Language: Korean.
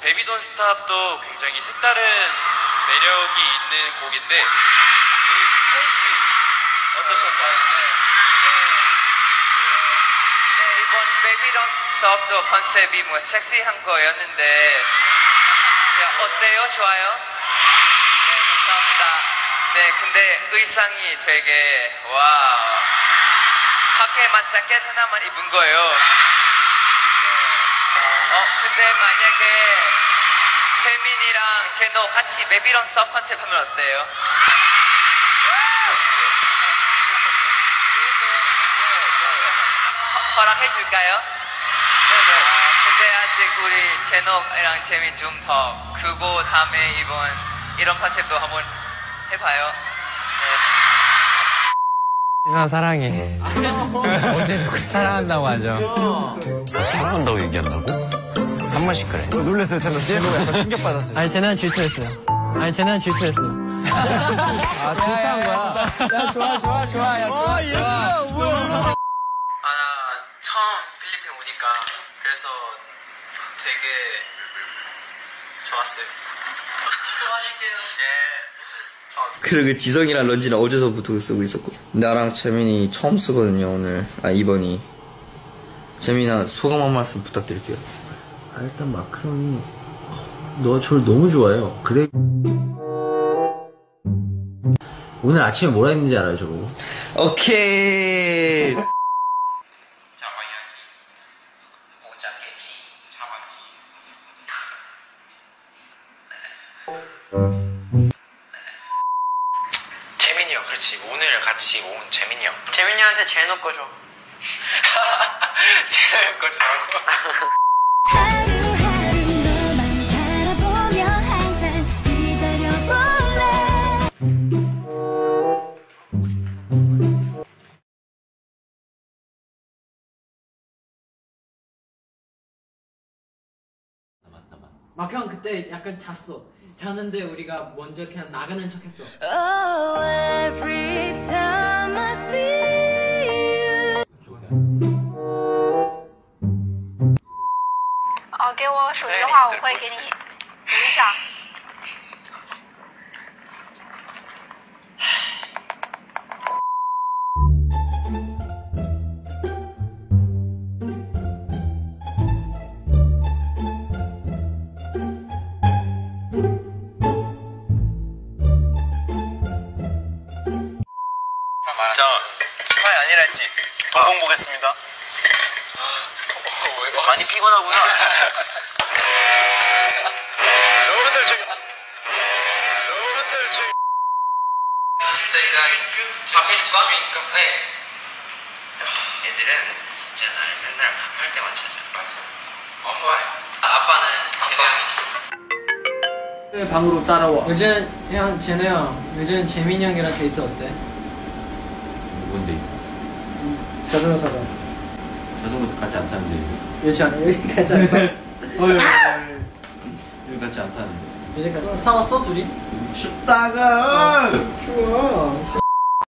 Baby Don't Stop도 굉장히 색다른 매력이 있는 곡인데 우리 팬씨 어떠셨나요? 네, 이번 Baby Don't Stop도 컨셉이 뭐 섹시한 거였는데 자, 어때요? 좋아요? 네, 감사합니다. 네, 근데 의상이 되게 wow. 밖에 만 자켓 하나만 입은 거예요. 네. 어, 근데 만약에 세민이랑 제노 같이 Don't Stop 컨셉 하면 어때요? 허- 허락해 줄까요? 네네. 근데 아직 우리 제녹이랑 재민 좀 더 크고 다음에 이번 이런 컨셉도 한번 해봐요. 지선 사랑해. 어제 사랑한다고 하죠. 사랑한다고 얘기한다고? 한 번씩 그래. 놀랐어요, 제노. 제노 약간 충격받았어요. 아니, 쟤는 질투했어요. 아니, 쟤는 질투했어요. 아, 질투한 거야? 야, 좋아, 좋아, 좋아. 야, 좋아, 좋아. 아, 나 처음 필리핀 오니까 그래서 되게 좋았어요. 좋아하실게요. 예. 그리고 지성이랑 런지는 어제서부터 쓰고 있었거든. 나랑 재민이 처음 쓰거든요, 오늘. 아, 이번이. 재민아, 소감 한 말씀 부탁드릴게요. 아, 일단 마크롱이 너 저를 너무 좋아해요. 그래 오늘 아침에 뭐라 했는지 알아요, 저보고? 오케이! 재민이 형, 그렇지. 오늘 같이 온 재민이 형. 재민이한테 제노 거 줘. 제노 형거 막형 그때 약간 잤어. 자는데 우리가 먼저 그냥 나가는 척했어. Oh every time I see you 哦，给我手机的话，我会给你读一下。 자, 스파이 아니라 했지. 도공 보겠습니다. 많이 피곤하구나. 여러분들 저기. 여러분들 저기. 진짜 이거 잡힐 주니까 네. 애들은 진짜 나를 맨날 할 때만 찾아. 맞아. 엄마. 아빠는 제노 형이지. 방으로 따라와. 요즘 형 제노 형, 요즘 재민이 형이랑 데이트 어때? 뭔데? 자전거 타자. 자전거 같이 안 타는데. 여기 안 여기까지 안 가. 여기 같이 안 타는데. 여기까지. 싸웠어 둘이? 춥다가! 좋아.